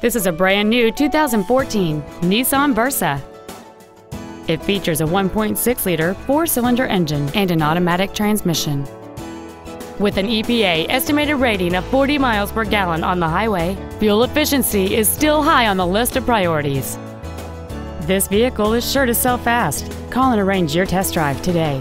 This is a brand new 2014 Nissan Versa. It features a 1.6-liter four-cylinder engine and an automatic transmission. With an EPA estimated rating of 40 miles per gallon on the highway, fuel efficiency is still high on the list of priorities. This vehicle is sure to sell fast. Call and arrange your test drive today.